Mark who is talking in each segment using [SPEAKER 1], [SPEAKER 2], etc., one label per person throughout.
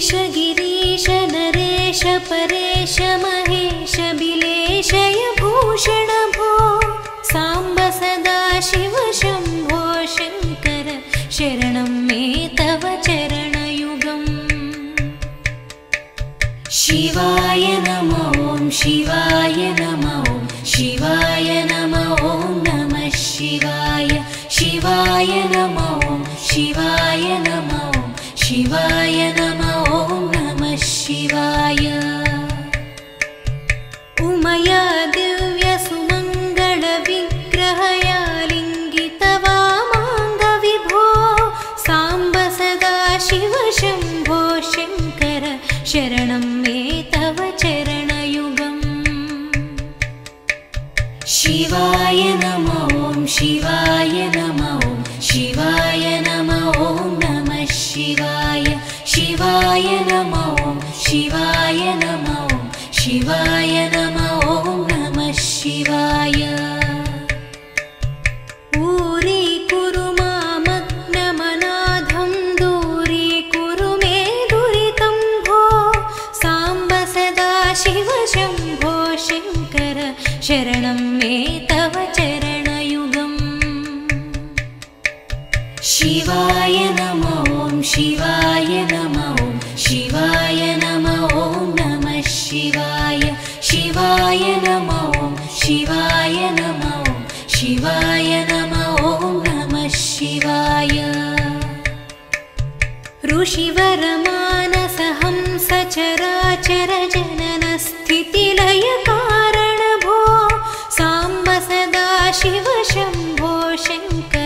[SPEAKER 1] गिरीश नरेश परेश महेश बिलेशय भूषण भो। साम्ब सदा शिव शम्भो शङ्कर शरणं मे तव चरणयुगम्। शिवाय नमो ॐ शिवाय नमो ॐ शिवाय नमो ॐ नमः शिवाय। शिवाय नमो ॐ शिवाय नमो शिवाय नमो ॐ नमः शिवाय। उमया दिव्यसुमङ्गलविग्रहया लिङ्गितवामाङ्गविभो साम्ब सदा शिव शम्भो शङ्कर शरणं मे तव चरणयुगम्। शिवाय नमो ॐ शिवाय शिवाय नमो ॐ नमः शिवाय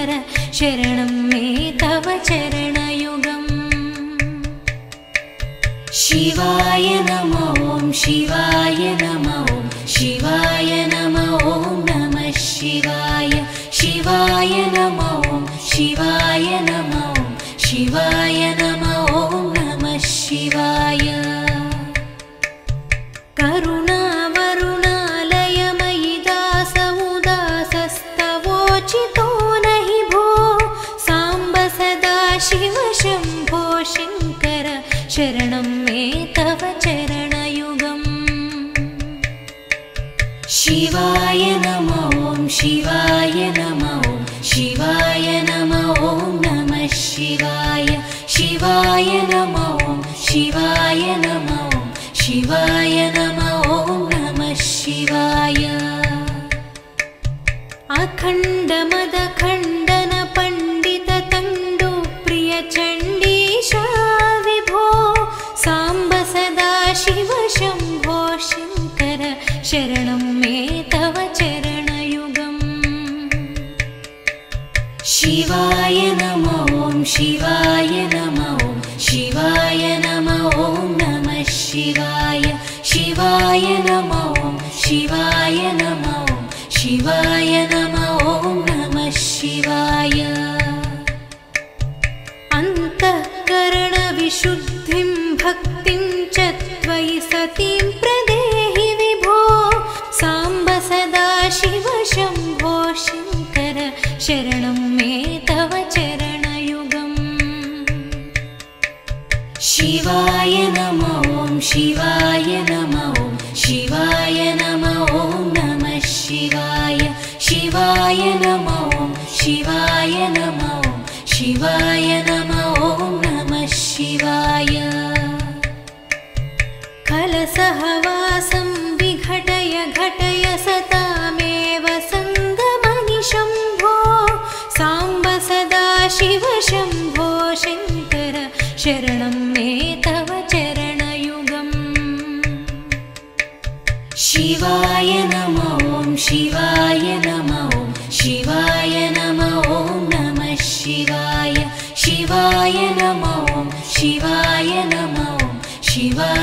[SPEAKER 1] शङ्कर शरणं मे तव चरणयुगम्। शिवाय नमो ॐ शिवाय नमो ॐ शिवाय नमो ॐ नमः शिवाय। शिवाय नमो ॐ शिवाय नमो ॐ शिवाय नमो ॐ नमः शिवाय शिवाय नमो ॐ शिवाय नमो ॐ शिवाय नमो ॐ नमः शिवाय शिवाय नमो शिवाय नमो शिवाय नमो नमः शिवाय। अखण्डमदखण्डन पण्डिततण्डु शिव शम्भो शङ्कर शरणं मे तव चरणयुगम्। शिवाय नमो ॐ शिवाय नमो ॐ शिवाय नमो ॐ नमः शिवाय। शिवाय नमो ॐ शिवाय नमो ॐ शिवाय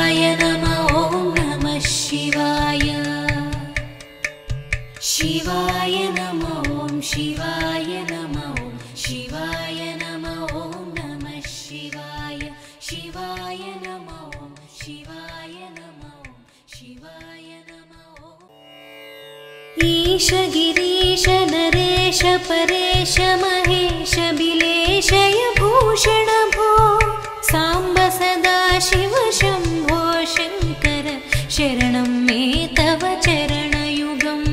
[SPEAKER 1] गिरीश नरेश परेश महेश बिलेशय भूषण भो। साम्ब सदा शिव शम्भो शङ्कर शरणं मे तव चरणयुगम्।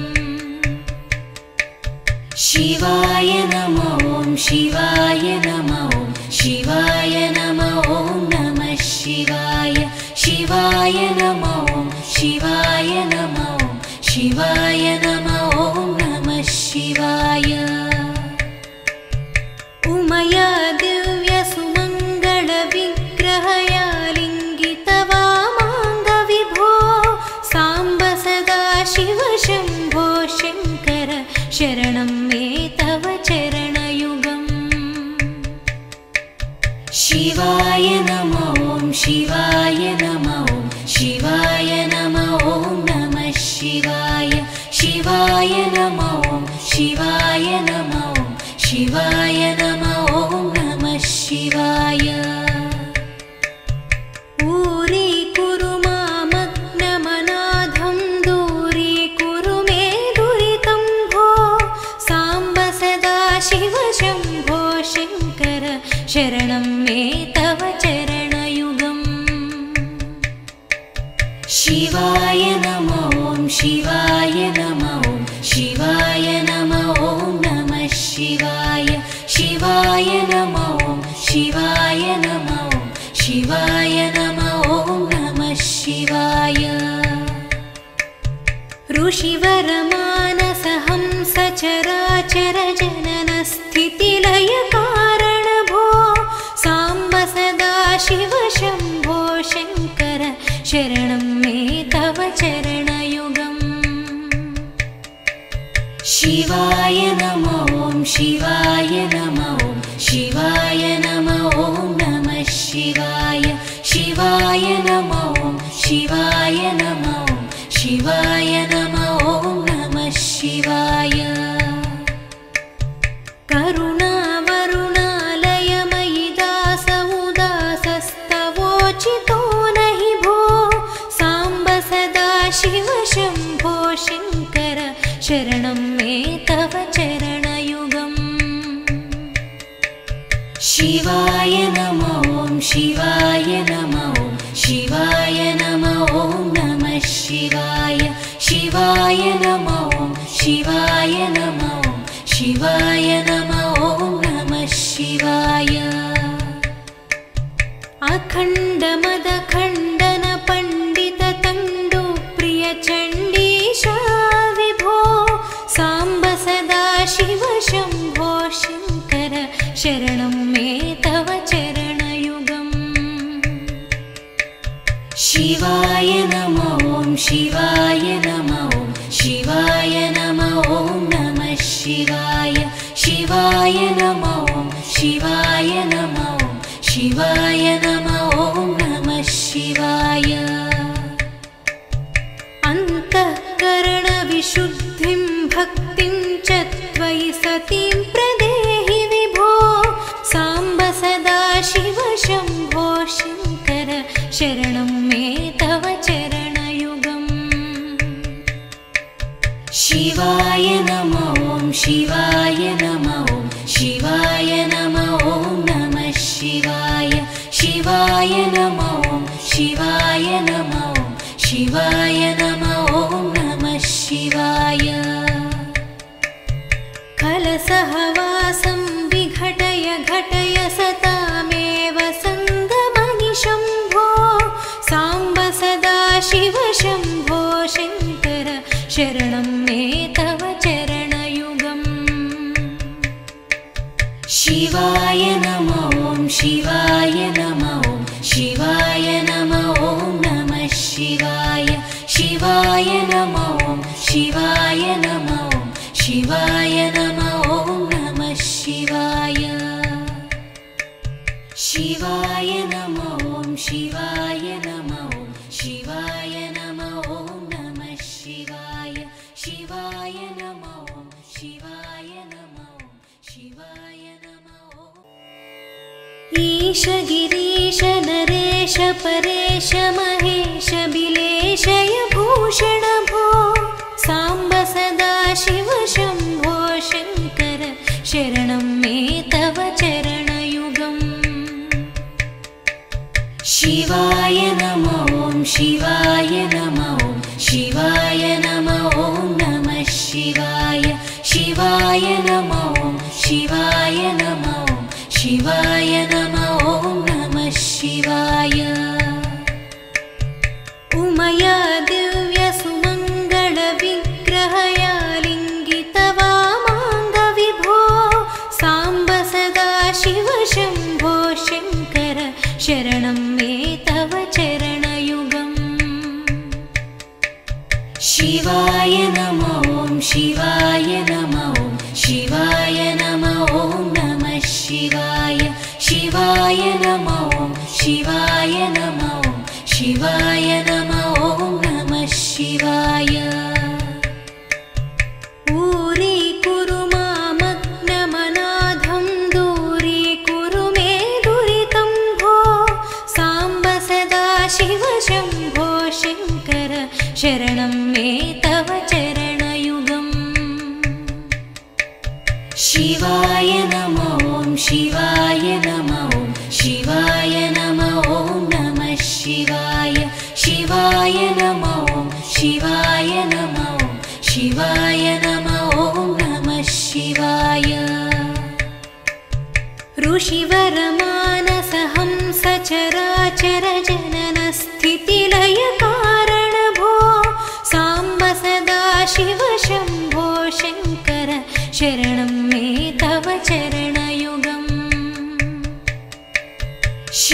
[SPEAKER 1] शिवाय नमो ॐ शिवाय नमो ॐ शिवाय नमो ॐ नमः शिवाय। शिवाय नमो ॐ शिवाय नमो ॐ शिवाय नमो शिवाय नमो ॐ शिवाय नमो ॐ शिवाय नमो ॐ नमः शिवाय शिवाय नमो ॐ शिवाय नमो ॐ शिवाय नमो ॐ नमः शिवाय शिवाय नमो ॐ शिवाय नमो ॐ शिवाय नमो ॐ नमः शिवाय शिवाय नमो ॐ शिवाय नमो ॐ शिवाय नमो ॐ नमः शिवाय। ऋषिवरमानसहं सचराचर जननस्थितिलयकारणभो साम्ब सदा शिव शरणं तव चरणयुगम्। शिवाय नमो ॐ शिवाय नमो ॐ शिवाय नमो ॐ नमः शिवाय। शिवाय नमो ॐ शिवाय नमो ॐ शिवाय नमो ॐ नमः शिवाय शरणं मे तव चरणयुगम्। शिवाय नमो ॐ शिवाय नमो ॐ शिवाय नमो ॐ नमः शिवाय। शिवाय नमो ॐ शिवाय नमो ॐ शिवाय नमो ॐ नमः शिवाय। अखण्डमदखण्डनपण्डिततण्डुप्रियचण्डीशा शिवाय नमो ॐ नमः शिवाय। अन्तःकरणविशुद्धिं भक्तिं च त्वयि सतीं प्रदेहि विभो। साम्ब सदा शिव शम्भो शङ्कर शरणं शरणं मे तव चरणयुगम्। शिवाय नमो ॐ शिवाय नमो ॐ शिवाय नमो ॐ नमः शिवाय। शिवाय नमो ॐ शिवाय नमो ॐ शिवाय नमो ॐ नमः शिवाय। शिवाय नमो ॐ शिवाय गिरीश नरेश परेश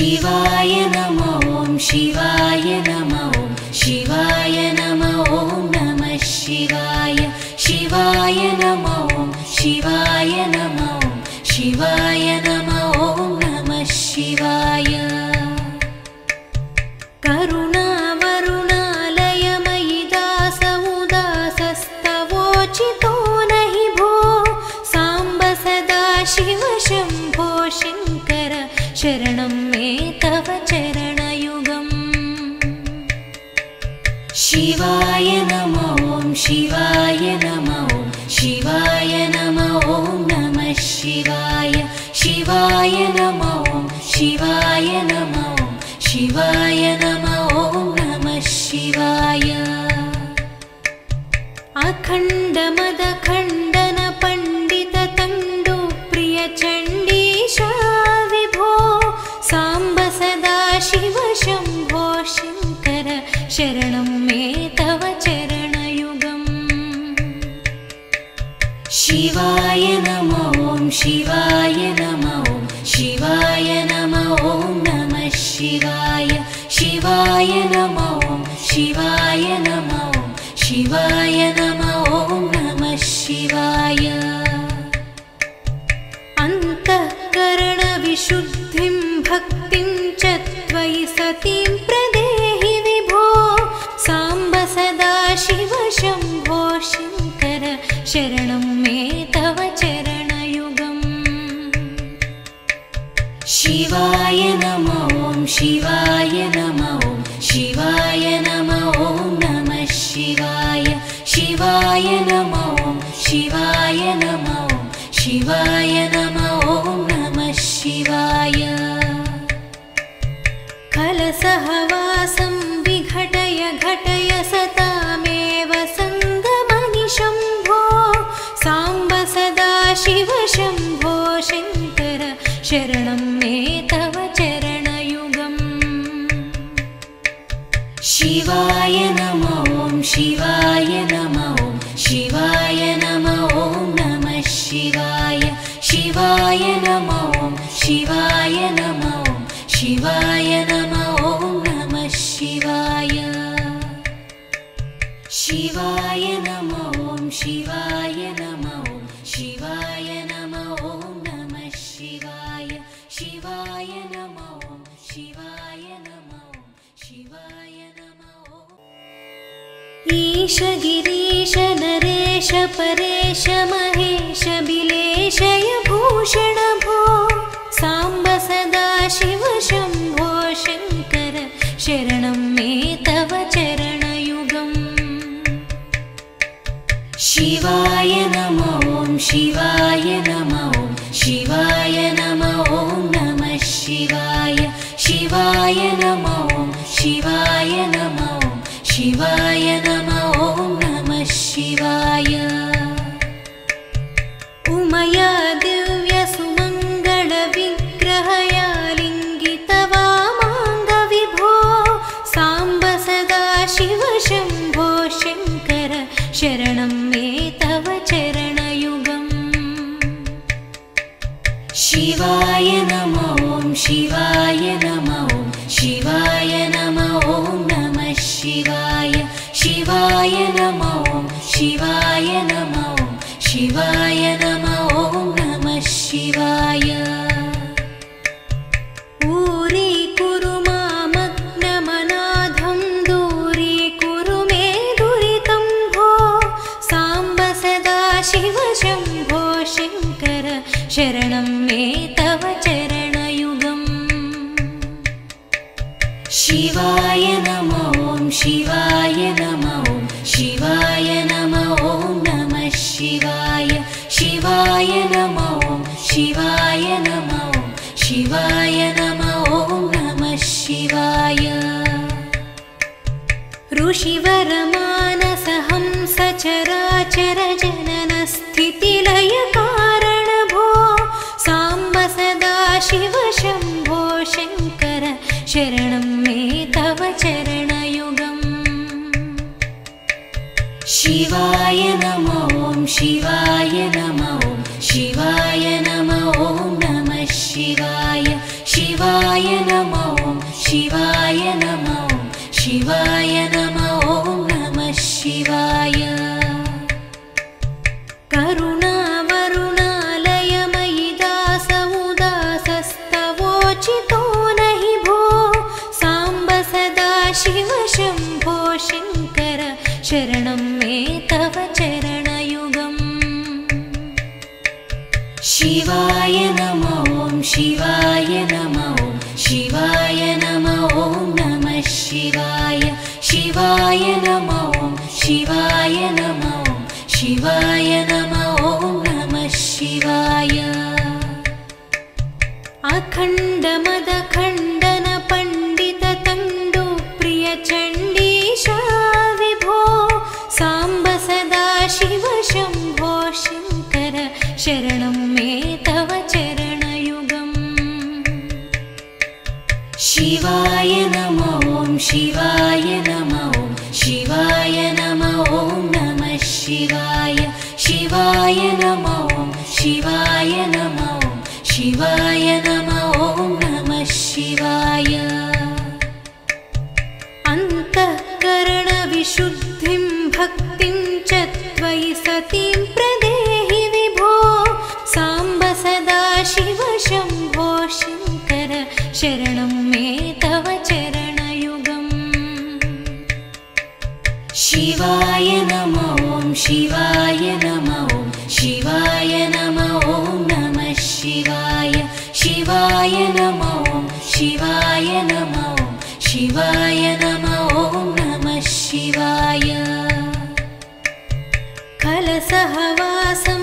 [SPEAKER 1] शिवाय नमो शिवाय न വർഷം Share य नमौ शिवाय नमौ नमः शिवाय शिवाय नमौ शिवाय नमौ शिवाय नमो नमः शिवाय। शिवाय नमो ॐ शिवाय नमो ॐ शिवाय नमो ॐ नमः शिवाय शिवाय नमो ॐ शिवाय नमो ॐ शिवाय नमो ॐ नमः शिवाय शरणं मे तव चरणयुगम्। शिवाय नमो ॐ शिवाय नमो ॐ शिवाय नमो ॐ नमः शिवाय। शिवाय नमो ॐ शिवाय नमो ॐ शिवाय नमो ॐ नमः शिवाय। ऋषिवरमानसहं सचराचर शरणं मे तव चरणयुगम्। शिवाय नमो ॐ शिवाय नमो ॐ शिवाय नमो ॐ नमः शिवाय। शिवाय नमो ॐ शिवाय नमो ॐ शिवाय नमो ॐ नमः शिवाय शरणं मे तव चरणयुगम्। शिवाय नमो ॐ शिवाय नमो ॐ शिवाय नमो ॐ नमः शिवाय। शिवाय नमो ॐ शिवाय नमो ॐ शिवाय नमो ॐ नमः शिवाय। अखण्डमदखण्डन शरणं मे तव चरणयुगम्। शिवाय नमो ॐ शिवाय नमो ॐ शिवाय नमो ॐ नमः शिवाय। शिवाय नमो ॐ शिवाय नमो ॐ शिवाय नमो ॐ नमः शिवाय। अन्तःकरणविशुद्धिं भक्तिं च त्वयि सतीं प्रदेहि शरणं मे तव चरणयुगम्। शिवाय नमो ॐ शिवाय नमो ॐ शिवाय नमो ॐ नमः शिवाय। शिवाय नमो ॐ शिवाय नमो ॐ शिवाय नमो ॐ नमः शिवाय। कलसहवासं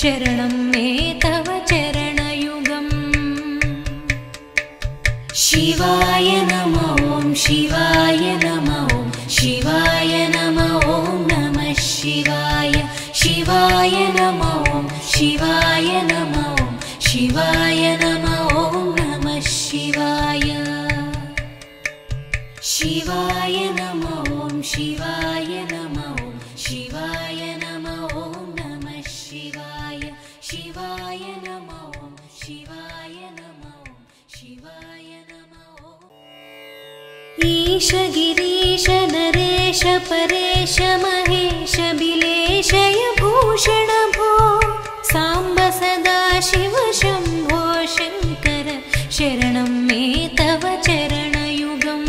[SPEAKER 1] शरणं मे तव चरणयुगम्। शिवाय नमो ॐ शिवाय नमो ॐ शिवाय नमो ॐ नमः शिवाय। शिवाय नमो ॐ शिवाय नमो ॐ शिवाय नमो ॐ नमः शिवाय। शिवाय नमो ॐ शिवाय नमो ॐ शिवाय नमो ॐ शिवाय शिवाय नमो शिवाय नमो शिवाय नमो। ॐ ईश गिरीश नरेश परेश महेश बिलेशय भूषण भो। साम्ब सदा शिव शम्भो शङ्कर शरणं मे तव चरणयुगम्।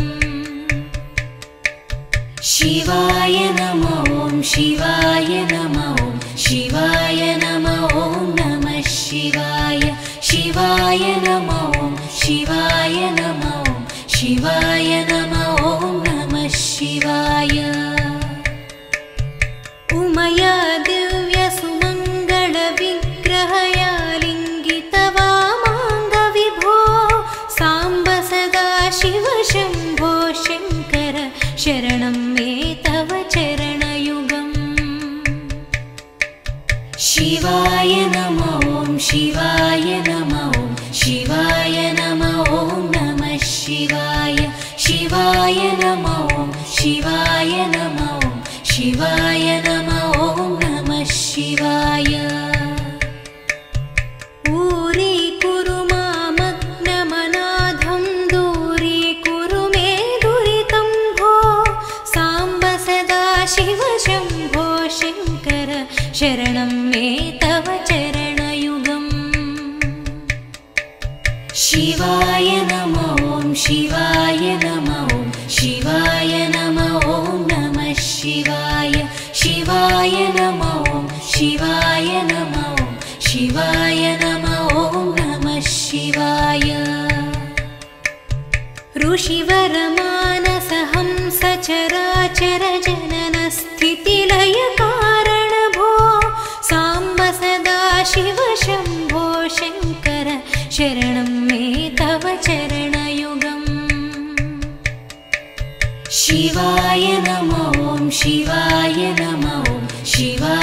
[SPEAKER 1] शिवाय नमो शिवाय नमो शिवाय नमो नमः शिवाय शिवाय नमो शिवाय नमो शिवाय नमो नमः शिवाय। उमया दिव्यसुमङ्गलविग्रहया लिङ्गितवामङ्गविभो साम्ब सदा शिव शम्भो शङ्कर शरणं मे शिवाय नम ॐ शिवाय नम ॐ शिवाय नम ॐ नमः शिवाय शिवाय नम ॐ शिवाय नम ॐ शिवाय नम ॐ नमः शिवाय। शरणं मे तव चरणयुगम्। शिवाय नमो शिवाय नमो शिवाय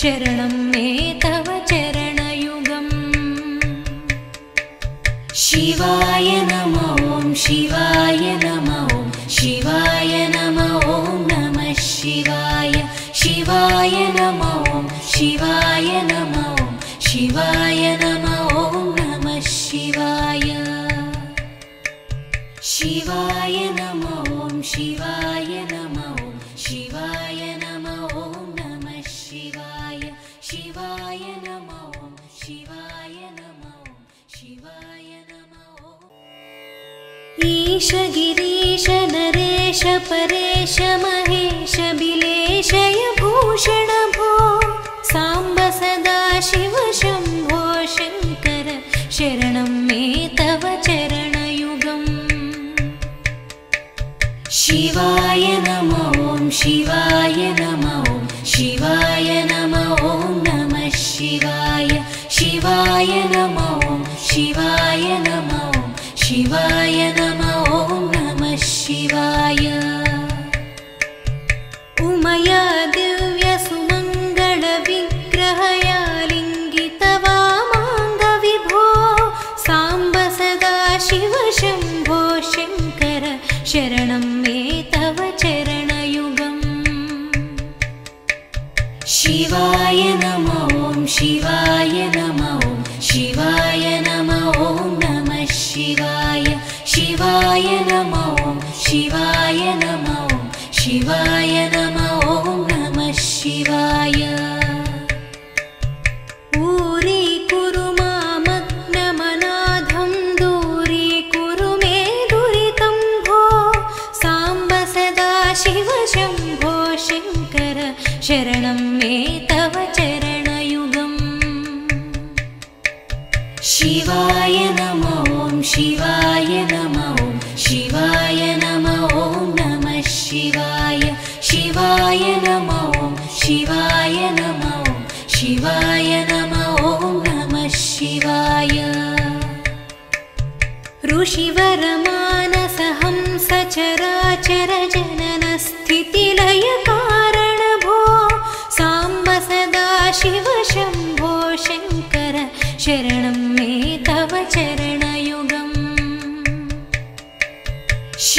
[SPEAKER 1] शरणम् गिरीश नरेश परेश महेश बिलेशय भूषण भो। साम्ब सदा शिव शम्भो शङ्कर शरणं मे तव चरणयुगम्। शिवाय नम ॐ शिवाय नम ॐ शिवाय नम ॐ नमः शिवाय। शिवाय नम ॐ शिवाय नम ॐ शिवाय नमः नमः शिवाय। उमया दिव्यसुमङ्गणविग्रहया लिङ्गितवामङ्गविभो साम्ब सदा शिव शम्भो शङ्कर शरणं मे तव चरणयुगम्। शिवाय नमो शिवाय नमो शिवाय शिवाय नमो शिवाय नमो नमः शिवाय। ऊरीकुरु मामग्नमनाधं दूरीकुरु मे दुरितं भो। साम्ब सदा शिव शम्भो शङ्कर शरणं मे तव चरणयुगम्। शिवाय नमो शिवाय नमो शिवाय नमो ॐ नमः शिवाय शिवाय नमो ॐ शिवाय नमो ॐ शिवाय नमो ॐ नमः शिवाय। ऋषिवरमानसहं सचराचर जननस्थितिलयकारण भो साम्ब सदा शिव शम्भो शङ्कर शरणं मे तव चरणयुगम्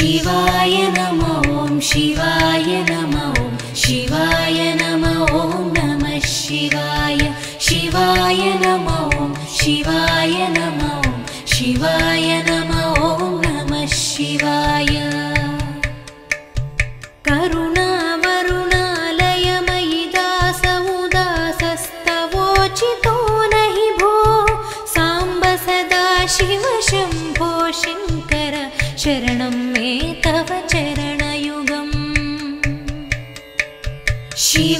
[SPEAKER 1] शिवाय नमो ॐ शिवाय नमो ॐ शिवाय नमो ॐ नमः शिवाय शिवाय नमो शिवाय नमो शिवाय नमो नमः शिवाय। करुणावरुणालयमयि दास उदासस्तवोचितो नहि भो। साम्ब सदा शिव शम्भो शङ्कर शरणं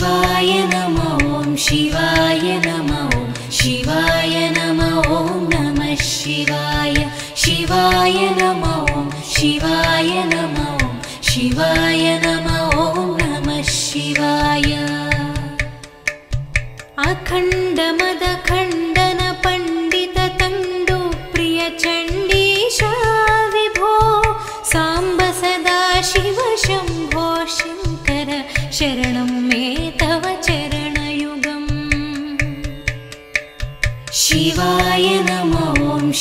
[SPEAKER 1] शिवाय नमो ॐ शिवाय नमो ॐ शिवाय नमो ॐ नमः शिवाय शिवाय नमो ॐ शिवाय नमो ॐ शिवाय नमो ॐ नमः शिवाय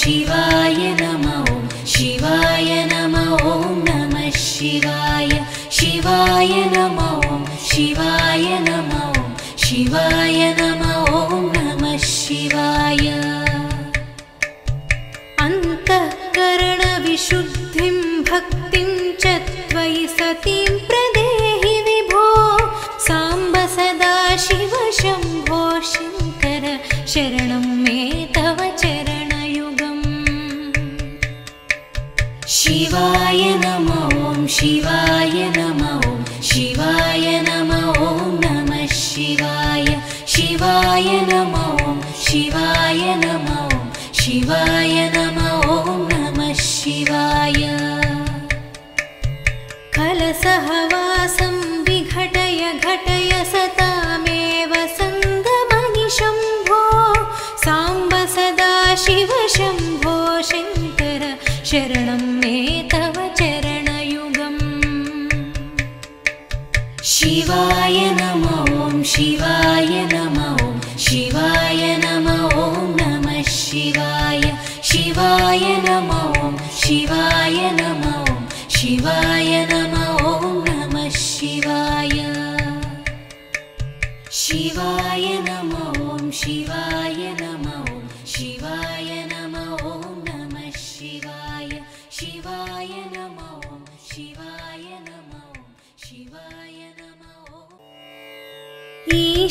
[SPEAKER 1] शिवाय नमो ॐ शिवाय नमो ॐ नमः शिवाय। शिवाय नमो ॐ शिवाय नमो ॐ शिवाय नमो ॐ नमः शिवाय। अन्तःकरणविशुद्धिं भक्तिं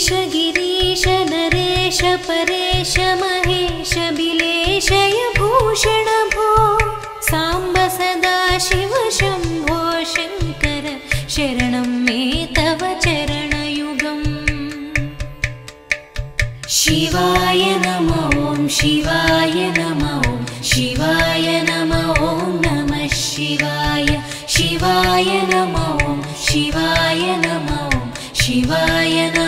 [SPEAKER 1] गिरीश नरेश परेश महेश बिलेशय भूषण भो साम्ब सदा शिव शम्भो शङ्कर शरणं मे तव चरणयुगम्। शिवाय नमो ॐ शिवाय नमो ॐ शिवाय नमो ॐ नमः शिवाय। शिवाय नमो ॐ शिवाय नमो ॐ शिवाय नमो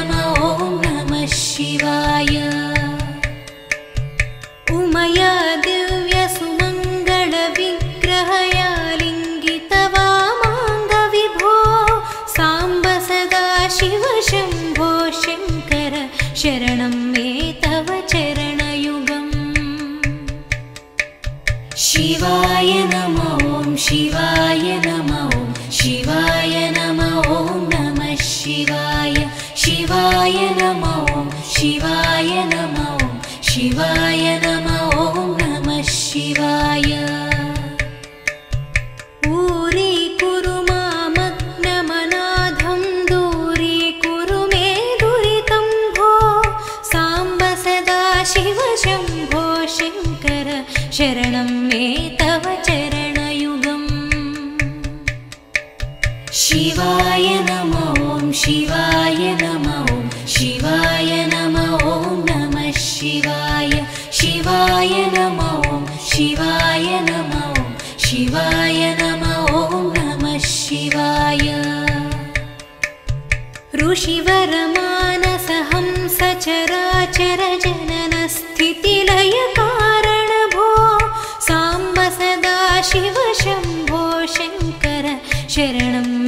[SPEAKER 1] शरणं मे तव चरणयुगम्। शिवाय नमो शिवाय சரணம்.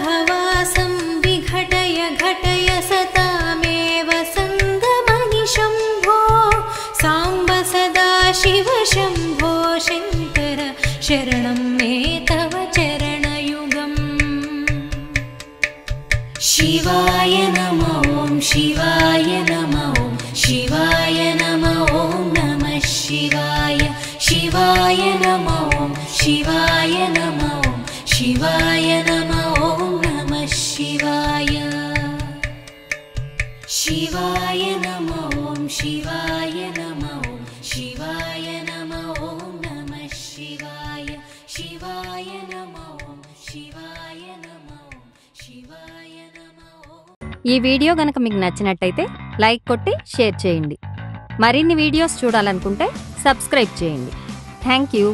[SPEAKER 1] have
[SPEAKER 2] ఈ వీడియో గనక మీకు నచ్చినట్టయితే లైక్ కొట్టి షేర్ చేయండి. మరిన్ని వీడియోస్ చూడాలనుకుంటే సబ్స్క్రైబ్ చేయండి. Thank you.